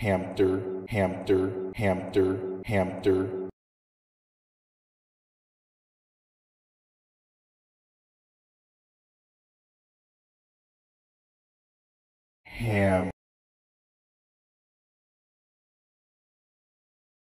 hamster, hamster, hamster, hamster. Ham.